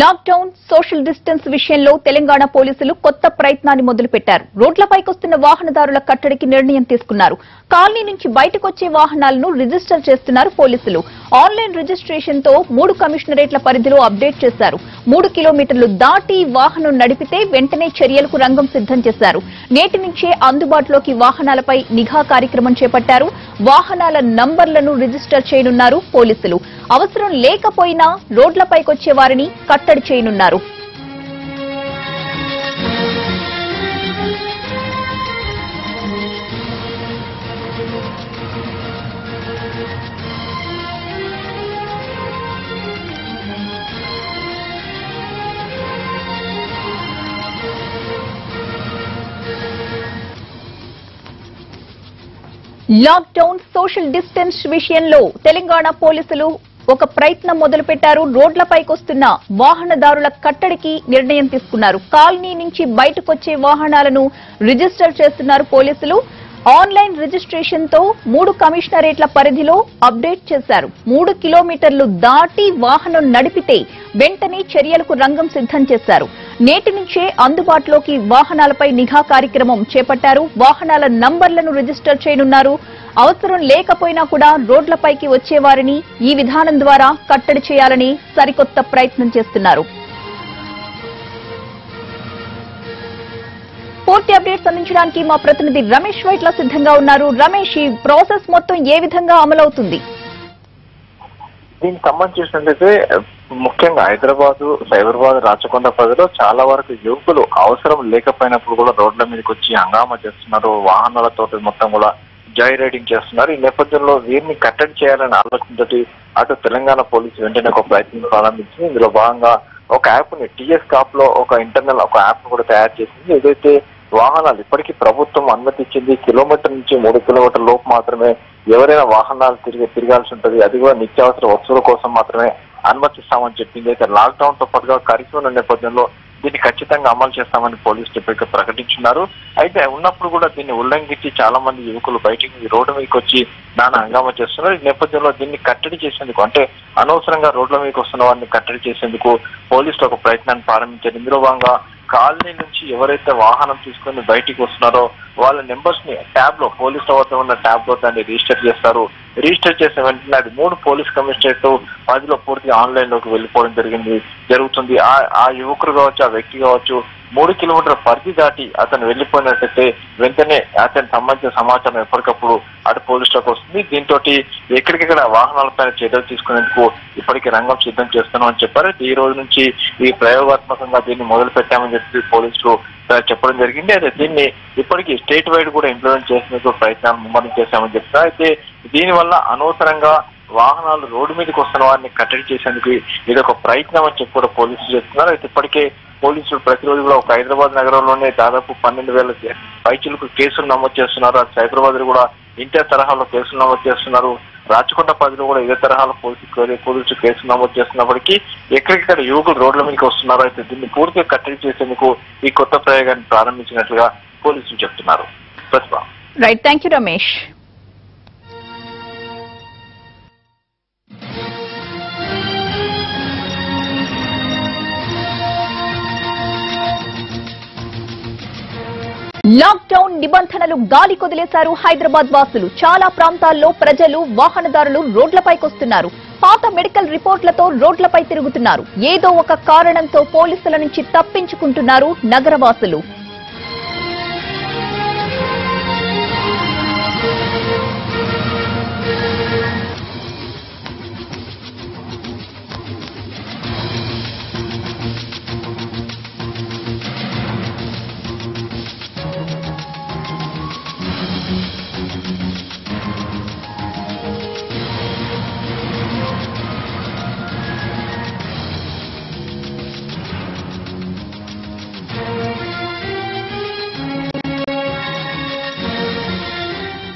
Lockdown social distance విషయంలో తెలంగాణ పోలీసులు కొత్త ప్రయత్నాన్ని మొదలుపెట్టారు. రోడ్లపైకొస్తున్న వాహనదారుల కట్టడికి నిర్ణయం తీసుకున్నారు. కాలనీ నుంచి బయటకొచ్చే వాహనాలను రిజిస్టర్ చేస్తున్నారు పోలీసులు. ఆన్లైన్ రిజిస్ట్రేషన్తో మూడు కమిషనరేట్ల పరిధిలో అప్డేట్ చేశారు. మూడు కిలోమీటర్లు దాటి వాహనం నడిపితే వెంటనే చర్యలకు రంగం సిద్ధం చేశారు. నేటి నుంచే అందుబాటులోకి వాహనాలపై నిఘా కార్యక్రమం చేపట్టారు. వాహనాల నంబర్లను రిజిస్టర్ చేయనున్నారు పోలీసులు. అవసరం లేకపోయినా రోడ్లపైకొచ్చే వారిని కట్టడి చేయనున్నారు. లాక్డౌన్ సోషల్ డిస్టెన్స్ విషయంలో తెలంగాణ పోలీసులు ఒక ప్రయత్నం మొదలుపెట్టారు. రోడ్లపైకొస్తున్న వాహనదారుల కట్టడికి నిర్ణయం తీసుకున్నారు. కాలనీ నుంచి బయటకొచ్చే వాహనాలను రిజిస్టర్ చేస్తున్నారు పోలీసులు. ఆన్లైన్ రిజిస్ట్రేషన్తో మూడు కమిషనరేట్ల పరిధిలో అప్డేట్ చేశారు. మూడు కిలోమీటర్లు దాటి వాహనం నడిపితే వెంటనే చర్యలకు రంగం సిద్ధం చేశారు. నేటి నుంచే అందుబాటులోకి వాహనాలపై నిఘా కార్యక్రమం చేపట్టారు. వాహనాల నంబర్లను రిజిస్టర్ చేయనున్నారు. అవసరం లేకపోయినా కూడా రోడ్లపైకి వచ్చేవారిని ఈ విధానం ద్వారా కట్టడి చేయాలని సరికొత్త ప్రయత్నం చేస్తున్నారు. పూర్తి అప్డేట్స్ అందించడానికి మా ప్రతినిధి రమేష్ వైట్ల సిద్ధంగా ఉన్నారు. రమేష్ ఈ ప్రాసెస్ మొత్తం ఏ విధంగా అమలవుతుంది? దీనికి సంబంధించినట్లయితే ముఖ్యంగా హైదరాబాద్ సైబరాబాద్ రాచకొండ ప్రజలు చాలా వరకు యువకులు అవసరం లేకపోయినప్పుడు కూడా రోడ్ల మీదకి వచ్చి హంగామా చేస్తున్నారు. వాహనాలతో మొత్తం కూడా జై రైడింగ్ చేస్తున్నారు. ఈ నేపథ్యంలో వీరిని కట్టడి చేయాలనే ఆలోచనతోటి అటు తెలంగాణ పోలీసు వెంటనే ఒక ప్రయత్నం ప్రారంభించింది. ఇందులో భాగంగా ఒక యాప్ని టీఎస్ కాప్లో ఒక ఇంటర్నల్ ఒక యాప్ కూడా తయారు చేసింది. ఏదైతే వాహనాలు. ఇప్పటికీ ప్రభుత్వం అనుమతి ఇచ్చింది కిలోమీటర్ నుంచి మూడు కిలోమీటర్ లోపు మాత్రమే ఎవరైనా వాహనాలు తిరిగి తిరగాల్సి ఉంటుంది. అది కూడా నిత్యావసర వస్తువుల కోసం మాత్రమే అనుమతిస్తామని చెప్పింది. అయితే లాక్డౌన్తో పాటుగా కర్ఫ్యూ ఉన్న నేపథ్యంలో దీన్ని ఖచ్చితంగా అమలు చేస్తామని పోలీస్ ఇప్పటికే ప్రకటించున్నారు. అయితే ఉన్నప్పుడు కూడా దీన్ని ఉల్లంఘించి చాలా మంది యువకులు బయటికి రోడ్డు మీదకి వచ్చి నానా హంగామా చేస్తున్నారు. ఈ నేపథ్యంలో దీన్ని కట్టడి చేసేందుకు అంటే అనవసరంగా రోడ్ల మీదకి వస్తున్న వారిని కట్టడి చేసేందుకు పోలీసులు ఒక ప్రయత్నాన్ని ప్రారంభించారు. ఇందులో భాగంగా కాలనీ నుంచి ఎవరైతే వాహనం తీసుకొని బయటికి వస్తున్నారో వాళ్ళ నెంబర్స్ని ట్యాబ్లో పోలీస్ వద్ద ఉన్న ట్యాబ్లో దాన్ని రిజిస్టర్ చేస్తారు. రిజిస్టర్ చేసిన వెంటనే అది మూడు పోలీస్ కమిషనరేట్ పదిలో పూర్తిగా ఆన్లైన్లోకి వెళ్ళిపోవడం జరిగింది జరుగుతుంది. ఆ ఆ యువకుడు కావచ్చు ఆ వ్యక్తి కావచ్చు మూడు కిలోమీటర్ల పరిధి దాటి అతను వెళ్ళిపోయినట్టయితే వెంటనే అతనికి సంబంధించిన సమాచారం ఎప్పటికప్పుడు అటు పోలీసులకు వస్తుంది. దీంతో ఎక్కడికెక్కడ వాహనాలపైన చర్యలు తీసుకునేందుకు ఇప్పటికీ రంగం సిద్ధం చేస్తున్నామని చెప్పారు. ఈ రోజు నుంచి ఈ ప్రయోగాత్మకంగా దీన్ని మొదలు పెట్టామని చెప్పి పోలీసులు చెప్పడం జరిగింది. అయితే దీన్ని ఇప్పటికీ స్టేట్ వైడ్ కూడా ఇంప్లిమెంట్ చేసేందుకు ప్రయత్నాలు ముమ్మరం చేశామని చెప్తున్నారు. అయితే దీనివల్ల అనవసరంగా వాహనాలు రోడ్డు మీదకి వస్తున్న వారిని కట్టడి చేసేందుకు ఇది ఒక ప్రయత్నం అని చెప్పి కూడా పోలీసులు చెప్తున్నారు. అయితే ఇప్పటికే పోలీసులు ప్రతిరోజు కూడా ఒక హైదరాబాద్ నగరంలోనే దాదాపు పన్నెండు వేల పైచులకు కేసులు నమోదు చేస్తున్నారు. అటు హైదరాబాద్ కూడా ఇంటే తరహాలో కేసులు నమోదు చేస్తున్నారు. రాచకొండ పదిలో కూడా ఇదే తరహాలో పోలీసు పోలీసులు కేసులు నమోదు చేస్తున్నప్పటికీ ఎక్కడికక్కడ యువకులు రోడ్ల మీదకి వస్తున్నారు అయితే దీన్ని పూర్తిగా కట్టడి చేసేందుకు ఈ కొత్త ప్రయోగాన్ని ప్రారంభించినట్లుగా పోలీసులు చెప్తున్నారు. Pratibha. Right thank you Ramesh lockdown నిబంధనలు గాలి కొదిలేశారు హైదరాబాద్ వాసులు. చాలా ప్రాంతాల్లో ప్రజలు వాహనదారులు రోడ్లపైకొస్తున్నారు. పాత మెడికల్ రిపోర్ట్లతో రోడ్లపై తిరుగుతున్నారు. ఏదో ఒక కారణంతో పోలీసుల నుంచి తప్పించుకుంటున్నారు నగరవాసులు.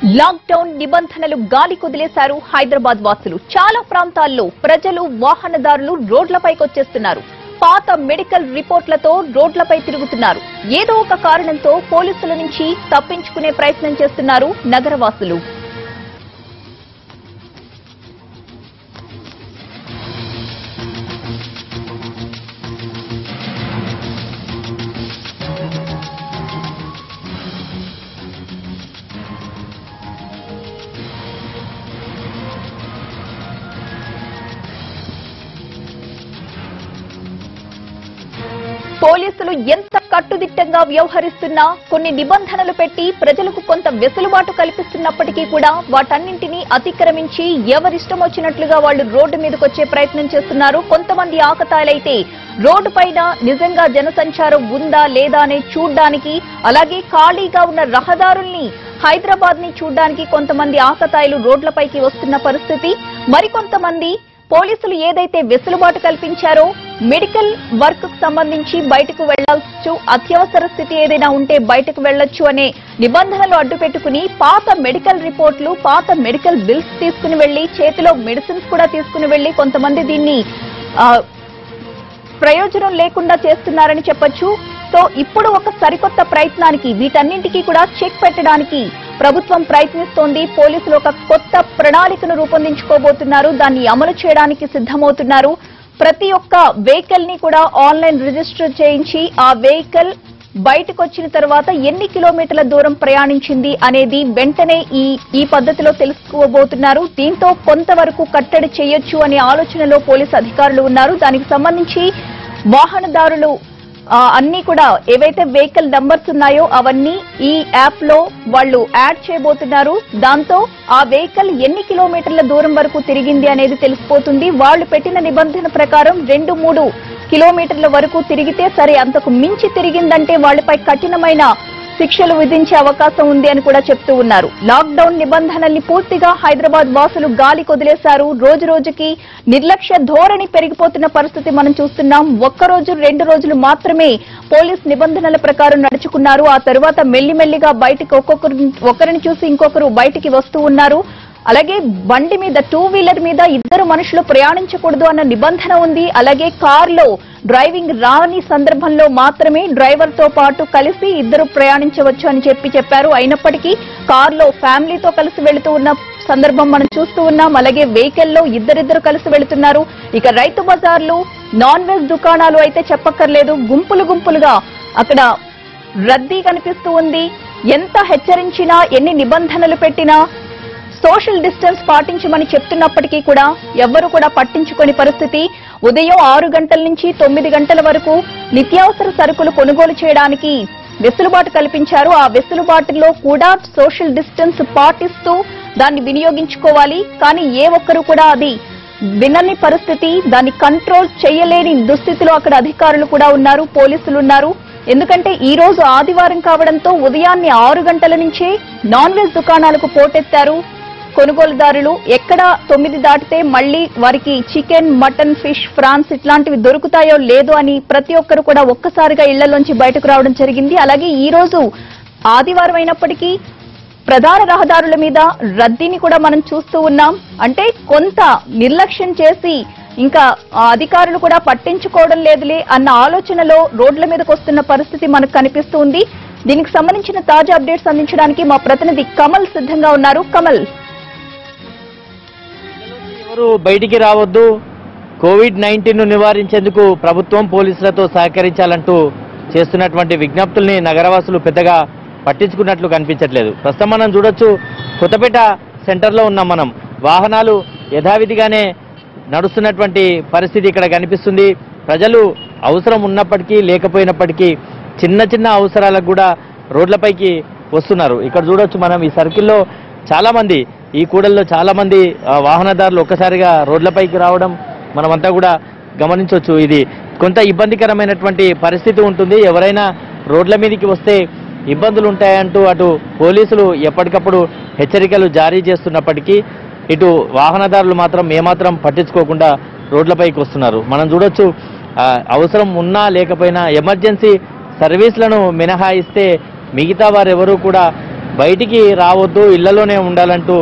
లాక్డౌన్ నిబంధనలు గాలి కుదిలేశారు హైదరాబాద్ వాసులు. చాలా ప్రాంతాల్లో ప్రజలు వాహనదారులు రోడ్లపైకొచ్చేస్తున్నారు. పాత మెడికల్ రిపోర్ట్లతో రోడ్లపై తిరుగుతున్నారు. ఏదో ఒక కారణంతో పోలీసుల నుంచి తప్పించుకునే ప్రయత్నం చేస్తున్నారు నగరవాసులు. పోలీసులు ఎంత కట్టుదిట్టంగా వ్యవహరిస్తున్నా కొన్ని నిబంధనలు పెట్టి ప్రజలకు కొంత వెసులుబాటు కల్పిస్తున్నప్పటికీ కూడా వాటన్నింటినీ అతిక్రమించి ఎవరిష్టం వచ్చినట్లుగా వాళ్ళు రోడ్డు మీదకి వచ్చే ప్రయత్నం చేస్తున్నారు. కొంతమంది ఆకతాయిలైతే రోడ్డు పైన నిజంగా జనసంచారం ఉందా లేదా అని చూడ్డానికి అలాగే ఖాళీగా ఉన్న రహదారుల్ని హైదరాబాద్ని చూడ్డానికి కొంతమంది ఆకతాయిలు రోడ్లపైకి వస్తున్న పరిస్థితి. మరికొంతమంది పోలీసులు ఏదైతే వెసులుబాటు కల్పించారో మెడికల్ వర్క్ సంబంధించి బయటకు వెళ్ళొచ్చు అత్యవసర స్థితి ఏదైనా ఉంటే బయటకు వెళ్ళొచ్చు అనే నిబంధనలు అడ్డు పెట్టుకుని పాత మెడికల్ రిపోర్ట్లు పాత మెడికల్ బిల్స్ తీసుకుని వెళ్ళి చేతిలో మెడిసిన్స్ కూడా తీసుకుని వెళ్ళి కొంతమంది దీన్ని ప్రయోజనం లేకుండా చేస్తున్నారని చెప్పొచ్చు. సో ఇప్పుడు ఒక సరికొత్త ప్రయత్నానికి వీటన్నింటికీ కూడా చెక్ పెట్టడానికి ప్రభుత్వం ప్రయత్నిస్తోంది. పోలీసులు ఒక కొత్త ప్రణాళికను రూపొందించుకోబోతున్నారు. దాన్ని అమలు చేయడానికి సిద్ధమవుతున్నారు. ప్రతి ఒక్క వెహికల్ని కూడా ఆన్లైన్ రిజిస్టర్ చేయించి ఆ వెహికల్ బయటకు వచ్చిన తర్వాత ఎన్ని కిలోమీటర్ల దూరం ప్రయాణించింది అనేది వెంటనే ఈ ఈ పద్ధతిలో తెలుసుకోబోతున్నారు. దీంతో కొంతవరకు కట్టడి చేయొచ్చు అనే ఆలోచనలో పోలీసు అధికారులు ఉన్నారు. దానికి సంబంధించి వాహనదారులు అన్ని కూడా ఏవైతే వెహికల్ నంబర్స్ ఉన్నాయో అవన్నీ ఈ యాప్లో వాళ్ళు యాడ్ చేయబోతున్నారు. దాంతో ఆ వెహికల్ ఎన్ని కిలోమీటర్ల దూరం వరకు తిరిగింది అనేది తెలిసిపోతుంది. వాళ్ళు పెట్టిన నిబంధన ప్రకారం రెండు మూడు కిలోమీటర్ల వరకు తిరిగితే సరే అంతకు మించి తిరిగిందంటే వాళ్ళపై కఠినమైన శిక్షలు విధించే అవకాశం ఉంది అని కూడా చెప్తూ ఉన్నారు. లాక్డౌన్ నిబంధనల్ని పూర్తిగా హైదరాబాద్ వాసులు గాలి కొదిలేశారు. రోజు రోజుకి నిర్లక్ష్య ధోరణి పెరిగిపోతున్న పరిస్థితి మనం చూస్తున్నాం. ఒక్క రోజు రెండు రోజులు మాత్రమే పోలీస్ నిబంధనల ప్రకారం నడుచుకున్నారు. ఆ తరువాత మెల్లిమెల్లిగా బయటకు ఒక్కొక్కరు ఒకరిని చూసి ఇంకొకరు బయటికి వస్తూ ఉన్నారు. అలాగే బండి మీద టూ వీలర్ మీద ఇద్దరు మనుషులు ప్రయాణించకూడదు అన్న నిబంధన ఉంది. అలాగే కార్లో డ్రైవింగ్ రాని సందర్భంలో మాత్రమే డ్రైవర్తో పాటు కలిసి ఇద్దరు ప్రయాణించవచ్చు అని చెప్పి చెప్పారు. అయినప్పటికీ కార్లో ఫ్యామిలీతో కలిసి వెళుతూ ఉన్న సందర్భం మనం చూస్తూ ఉన్నాం. అలాగే వెహికల్లో ఇద్దరిద్దరు కలిసి వెళుతున్నారు. ఇక రైతు బజార్లు నాన్ వెజ్ దుకాణాలు అయితే చెప్పక్కర్లేదు. గుంపులు గుంపులుగా అక్కడ రద్దీ కనిపిస్తూ ఉంది. ఎంత హెచ్చరించినా ఎన్ని నిబంధనలు పెట్టినా సోషల్ డిస్టెన్స్ పాటించమని చెప్తున్నప్పటికీ కూడా ఎవ్వరూ కూడా పట్టించుకోని పరిస్థితి. ఉదయం ఆరు గంటల నుంచి తొమ్మిది గంటల వరకు నిత్యావసర సరుకులు కొనుగోలు చేయడానికి వెసులుబాటు కల్పించారు. ఆ వెసులుబాటులో కూడా సోషల్ డిస్టెన్స్ పాటిస్తూ దాన్ని వినియోగించుకోవాలి. కానీ ఏ ఒక్కరు కూడా అది వినని పరిస్థితి. దాన్ని కంట్రోల్ చేయలేని దుస్థితిలో అక్కడ అధికారులు కూడా ఉన్నారు పోలీసులు ఉన్నారు. ఎందుకంటే ఈ రోజు ఆదివారం కావడంతో ఉదయాన్నే ఆరు గంటల నుంచే నాన్ వెజ్ దుకాణాలకు పోటెత్తారు. కొనుగోలుదారులు ఎక్కడ తొమ్మిది దాటితే మళ్ళీ వారికి చికెన్ మటన్ ఫిష్ ఫ్రాన్స్ ఇట్లాంటివి దొరుకుతాయో లేదో అని ప్రతి ఒక్కరు కూడా ఒక్కసారిగా ఇళ్ళలోంచి బయటకు రావడం జరిగింది. అలాగే ఈ రోజు ఆదివారం అయినప్పటికీ ప్రధాన రహదారుల మీద రద్దీని కూడా మనం చూస్తూ ఉన్నాం. అంటే కొంత నిర్లక్ష్యం చేసి ఇంకా అధికారులు కూడా పట్టించుకోవడం లేదులే అన్న ఆలోచనలో రోడ్ల మీదకు వస్తున్న పరిస్థితి మనకు కనిపిస్తుంది దీనికి సంబంధించిన తాజా అప్డేట్స్ అందించడానికి మా ప్రతినిధి కమల్ సిద్ధంగా ఉన్నారు. కమల్ ఎవరు బయటికి రావద్దు. కోవిడ్ నైన్టీన్ను నివారించేందుకు ప్రభుత్వం పోలీసులతో సహకరించాలంటూ చేస్తున్నటువంటి విజ్ఞప్తుల్ని నగరవాసులు పెద్దగా పట్టించుకున్నట్లు కనిపించట్లేదు. ప్రస్తుతం మనం చూడొచ్చు కొత్తపేట సెంటర్లో ఉన్నాం మనం. వాహనాలు యథావిధిగానే నడుస్తున్నటువంటి పరిస్థితి ఇక్కడ కనిపిస్తుంది. ప్రజలు అవసరం ఉన్నప్పటికీ లేకపోయినప్పటికీ చిన్న చిన్న అవసరాలకు కూడా రోడ్లపైకి వస్తున్నారు. ఇక్కడ చూడొచ్చు మనం ఈ సర్కిల్లో చాలామంది ఈ కూడల్లో చాలామంది వాహనదారులు ఒక్కసారిగా రోడ్లపైకి రావడం మనమంతా కూడా గమనించవచ్చు. ఇది కొంత ఇబ్బందికరమైనటువంటి పరిస్థితి ఉంటుంది. ఎవరైనా రోడ్ల మీదకి వస్తే ఇబ్బందులు ఉంటాయంటూ అటు పోలీసులు ఎప్పటికప్పుడు హెచ్చరికలు జారీ చేస్తున్నప్పటికీ ఇటు వాహనదారులు మాత్రం ఏమాత్రం పట్టించుకోకుండా రోడ్లపైకి వస్తున్నారు. మనం చూడొచ్చు అవసరం ఉన్నా లేకపోయినా ఎమర్జెన్సీ సర్వీసులను మినహాయిస్తే మిగతా వారెవరూ కూడా బయటికి రావద్దు ఇళ్ళలోనే ఉండాలంటూ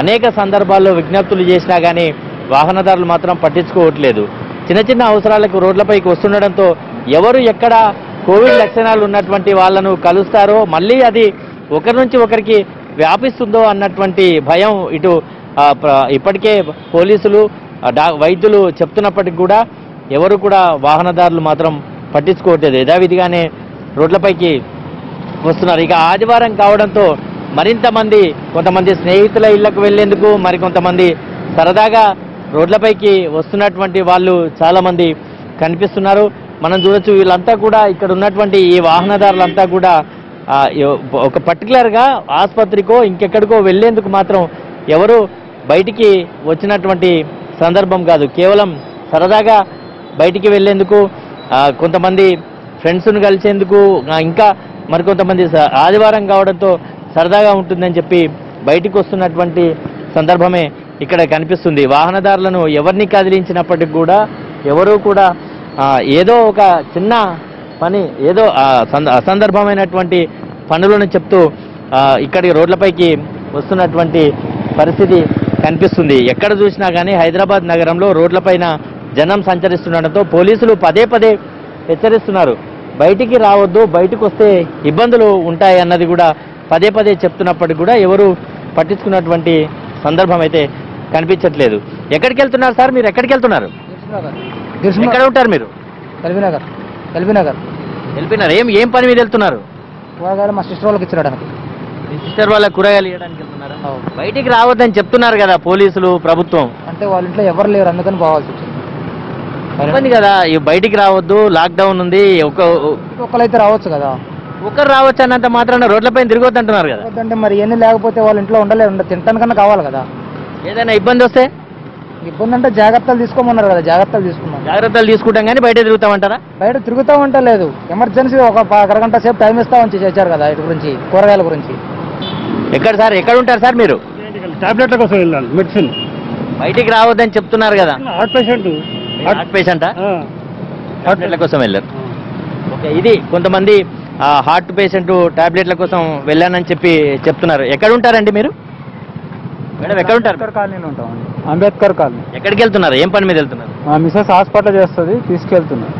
అనేక సందర్భాల్లో విజ్ఞప్తులు చేసినా కానీ వాహనదారులు మాత్రం పట్టించుకోవట్లేదు. చిన్న చిన్న అవసరాలకు రోడ్లపైకి వస్తుండడంతో ఎవరు ఎక్కడ కోవిడ్ లక్షణాలు ఉన్నటువంటి వాళ్ళను కలుస్తారో మళ్ళీ అది ఒకరి నుంచి ఒకరికి వ్యాపిస్తుందో అన్నటువంటి భయం ఇటు ఇప్పటికే పోలీసులు వైద్యులు చెప్తున్నప్పటికి కూడా ఎవరు కూడా వాహనదారులు మాత్రం పట్టించుకోవట్లేదు. యథావిధిగానే రోడ్లపైకి వస్తున్నారు. ఇక ఆదివారం కావడంతో మరింత మంది కొంతమంది స్నేహితుల ఇళ్ళకు వెళ్ళేందుకు మరికొంతమంది సరదాగా రోడ్లపైకి వస్తున్నటువంటి వాళ్ళు చాలా మంది కనిపిస్తున్నారు. మనం చూడొచ్చు వీళ్ళంతా కూడా ఇక్కడ ఉన్నటువంటి ఈ వాహనదారులంతా కూడా ఒక పర్టికులర్గా ఆసుపత్రికో ఇంకెక్కడికో వెళ్ళేందుకు మాత్రం ఎవరు బయటికి వచ్చినటువంటి సందర్భం కాదు. కేవలం సరదాగా బయటికి వెళ్ళేందుకు కొంతమంది ఫ్రెండ్స్ను కలిసేందుకు ఇంకా మరికొంతమంది స- ఆదివారం కావడంతో సరదాగా ఉంటుందని చెప్పి బయటకు వస్తున్నటువంటి సందర్భమే ఇక్కడ కనిపిస్తుంది. వాహనదారులను ఎవరిని కదిలించినప్పటికి కూడా ఎవరు కూడా ఏదో ఒక చిన్న పని ఏదో సంద- అసందర్భమైనటువంటి పనులను చెప్తూ ఇక్కడికి రోడ్లపైకి వస్తున్నటువంటి పరిస్థితి కనిపిస్తుంది. ఎక్కడ చూసినా కానీ హైదరాబాద్ నగరంలో రోడ్లపైన జనం సంచరిస్తుండటంతో పోలీసులు పదే పదే హెచ్చరిస్తున్నారు. బయటికి రావద్దు బయటకు వస్తే ఇబ్బందులు ఉంటాయన్నది కూడా పదే పదే చెప్తున్నప్పటికీ కూడా ఎవరు పట్టించుకున్నటువంటి సందర్భం అయితే కనిపించట్లేదు. ఎక్కడికి వెళ్తున్నారు సార్? మీరు ఎక్కడికి వెళ్తున్నారు? ఎక్కడ ఉంటారు మీరు? ఎల్బీనగర్ ఎల్బీనగర్ వెళ్తున్నారు ఏం ఏం పని మీద వెళ్తున్నారు? కూరగాయలు మా సిస్టర్ వాళ్ళకి ఇచ్చాడు మీ సిస్టర్ వాళ్ళ కూరగాయలు ఇవ్వడానికి వెళ్తున్నారా? బయటికి రావద్దని చెప్తున్నారు కదా పోలీసులు ప్రభుత్వం. అంటే వాళ్ళ ఇంట్లో ఎవరు లేరు అందుకని పోవాల్సి వచ్చింది. ఇబ్బంది కదా. ఈ బయటికి రావద్దు లాక్డౌన్ ఉంది ఒక ఒక్కరైతే రావచ్చు కదా. ఒకరు రావచ్చు అన్నంత మాత్రాన రోడ్లపైన తిరగొద్దు అంటున్నారు కదా. అంటే మరి ఎన్ని లేకపోతే వాళ్ళ ఇంట్లో ఉండలేరు. ఉండ తినటానికన్నా కావాలి కదా. ఏదైనా ఇబ్బంది వస్తే? ఇబ్బంది అంటే జాగ్రత్తలు తీసుకోమన్నారు కదా జాగ్రత్తలు తీసుకున్నాం జాగ్రత్తలు తీసుకుంటాం కానీ బయట తిరుగుతామంటారా? బయట తిరుగుతామంటే లేదు. ఎమర్జెన్సీ ఒక అరగంట సేపు టైం ఇస్తామని చేశారు కదా ఇటు గురించి కూరగాయల గురించి. ఎక్కడ సార్ ఎక్కడ ఉంటారు సార్ మీరు? టాబ్లెట్ల కోసం వెళ్ళాను మెడిసిన్. బయటికి రావద్దని చెప్తున్నారు కదా. Heart patient. హార్ట్ పేషెంటా? టాబ్లెట్ల కోసం వెళ్ళారు. ఓకే ఇది కొంతమంది హార్ట్ పేషెంట్ టాబ్లెట్ల కోసం వెళ్ళానని చెప్పి చెప్తున్నారు. ఎక్కడ ఉంటారండి మీరు? మేడం ఎక్కడ ఉంటారు కాలనీలో ఉంటామండి. అంబేద్కర్ కాలనీ. ఎక్కడికి వెళ్తున్నారు? ఏం పని మీద వెళ్తున్నారు? మా మిసెస్ హాస్పిటల్ చేస్తుంది తీసుకెళ్తున్నాం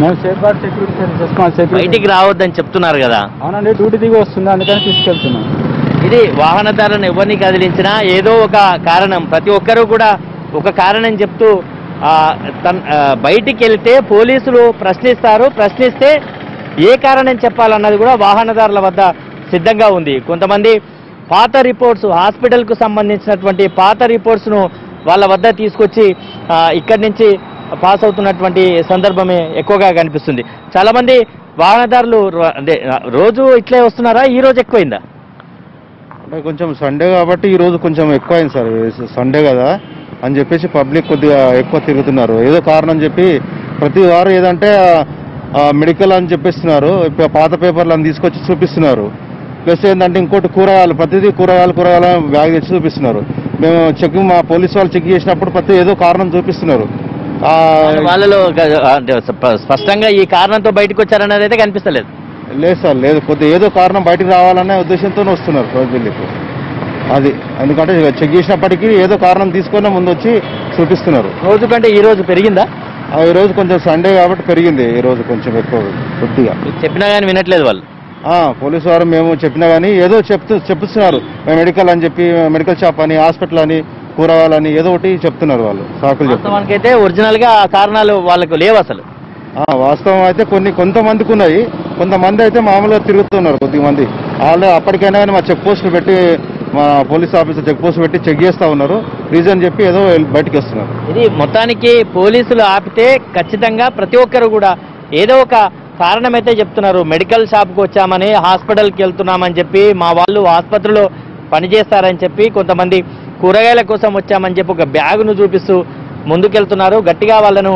మేము సేఫ్ గార్డ్ సెక్యూరిటీ బయటికి రావద్దని చెప్తున్నారు కదా. అవునండి డ్యూటీ దిగి వస్తుంది అందుకని తీసుకెళ్తున్నాం. ఇది వాహనదారులను ఎవరిని కదిలించినా ఏదో ఒక కారణం. ప్రతి ఒక్కరూ కూడా ఒక కారణం చెప్తూ తన్- బయటికి వెళ్తే పోలీసులు ప్రశ్నిస్తారు. ప్రశ్నిస్తే ఏ కారణం చెప్పాలన్నది కూడా వాహనదారుల వద్ద సిద్ధంగా ఉంది. కొంతమంది పాత రిపోర్ట్స్ హాస్పిటల్కు సంబంధించినటువంటి పాత రిపోర్ట్స్ను వాళ్ళ వద్ద తీసుకొచ్చి ఇక్కడి నుంచి పాస్ అవుతున్నటువంటి సందర్భమే ఎక్కువగా కనిపిస్తుంది. చాలామంది వాహనదారులు అంటే రోజు ఇట్లే వస్తున్నారా? ఈ రోజు ఎక్కువైందా? అంటే కొంచెం సండే కాబట్టి ఈ రోజు కొంచెం ఎక్కువ అయింది సార్ సండే కదా అని చెప్పేసి పబ్లిక్ కొద్దిగా ఎక్కువ తిరుగుతున్నారు. ఏదో కారణం చెప్పి ప్రతి వారు ఏదంటే మెడికల్ అని చెప్పిస్తున్నారు. పాత పేపర్లు అని తీసుకొచ్చి చూపిస్తున్నారు. ప్లస్ ఏంటంటే ఇంకోటి కూరగాయలు ప్రతిదీ కూరగాయలు కూరగాయలు బ్యాగ్ తెచ్చి చూపిస్తున్నారు. మేము చెక్ మా పోలీస్ వాళ్ళు చెక్ చేసినప్పుడు ప్రతి ఏదో కారణం చూపిస్తున్నారు. వాళ్ళలో స్పష్టంగా ఈ కారణంతో బయటకు వచ్చారన్నది అయితే కనిపిస్తలేదు. లేదు సార్ లేదు. కొద్దిగా ఏదో కారణం బయటికి రావాలనే ఉద్దేశంతోనే వస్తున్నారు రోజుల్లికి అది. ఎందుకంటే చెక్ చేసినప్పటికీ ఏదో కారణం తీసుకొని ముందు వచ్చి చూపిస్తున్నారు. రోజు కంటే ఈ రోజు పెరిగిందా? ఈ రోజు కొంచెం సండే కాబట్టి పెరిగింది. ఈ రోజు కొంచెం ఎక్కువ కొద్దిగా. చెప్పినా కానీ వినట్లేదు వాళ్ళు. పోలీసు వారు మేము చెప్పినా కానీ ఏదో చెప్తూ చెప్తున్నారు. మేము మెడికల్ అని చెప్పి మెడికల్ షాప్ అని హాస్పిటల్ అని కూరగాయలని ఏదో ఒకటి చెప్తున్నారు వాళ్ళు. సాకులు చెప్తున్నారు. వాస్తవానికైతే ఒరిజినల్గా ఆ కారణాలు వాళ్ళకు లేవు అసలు. వాస్తవం అయితే కొన్ని కొంతమందికి ఉన్నాయి. కొంతమంది అయితే మామూలుగా తిరుగుతున్నారు కొద్దిమంది వాళ్ళు అప్పటికైనా కానీ మా చెక్ పోస్ట్ పెట్టి మా పోలీస్ ఆఫీసర్ చెక్ పోస్ట్ పెట్టి చెక్ చేస్తా ఉన్నారు. రీజన్ చెప్పి ఏదో బయటకు వస్తున్నారు. ఇది మొత్తానికి పోలీసులు ఆపితే ఖచ్చితంగా ప్రతి ఒక్కరు కూడా ఏదో ఒక కారణం అయితే చెప్తున్నారు. మెడికల్ షాప్కి వచ్చామని హాస్పిటల్కి వెళ్తున్నామని చెప్పి మా వాళ్ళు ఆసుపత్రిలో పనిచేస్తారని చెప్పి కొంతమంది కూరగాయల కోసం వచ్చామని చెప్పి ఒక బ్యాగును చూపిస్తూ ముందుకెళ్తున్నారు. గట్టిగా వాళ్ళను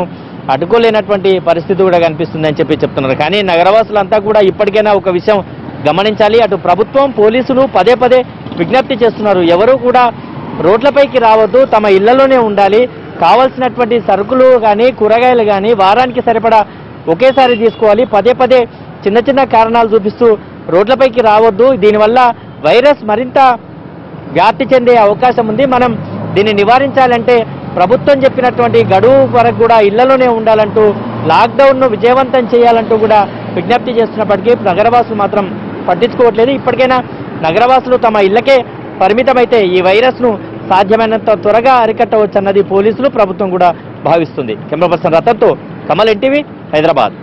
అడ్డుకోలేనటువంటి పరిస్థితి కూడా కనిపిస్తుందని చెప్పి చెప్తున్నారు. కానీ నగరవాసులంతా కూడా ఇప్పటికైనా ఒక విషయం గమనించాలి. అటు ప్రభుత్వం పోలీసులు పదే పదే విజ్ఞప్తి చేస్తున్నారు. ఎవరు కూడా రోడ్లపైకి రావద్దు తమ ఇళ్ళలోనే ఉండాలి. కావలసినటువంటి సరుకులు కానీ కూరగాయలు కానీ వారానికి సరిపడా ఒకేసారి తీసుకోవాలి. పదే పదే చిన్న చిన్న కారణాలు చూపిస్తూ రోడ్లపైకి రావద్దు. దీనివల్ల వైరస్ మరింత వ్యాప్తి చెందే అవకాశం ఉంది. మనం దీన్ని నివారించాలంటే ప్రభుత్వం చెప్పినటువంటి గడువు వరకు కూడా ఇళ్ళలోనే ఉండాలంటూ లాక్డౌన్ను విజయవంతం చేయాలంటూ కూడా విజ్ఞప్తి చేస్తున్నప్పటికీ నగరవాసులు మాత్రం పట్టించుకోవట్లేదు. ఇప్పటికైనా నగరవాసులు తమ ఇళ్ళకే పరిమితమైతే ఈ వైరస్ను సాధ్యమైనంత త్వరగా అరికట్టవచ్చన్నది పోలీసులు ప్రభుత్వం కూడా భావిస్తుంది. కెమెరా పర్సన్ రతన్తో కమల్ ఎన్టీవీ హైదరాబాద్.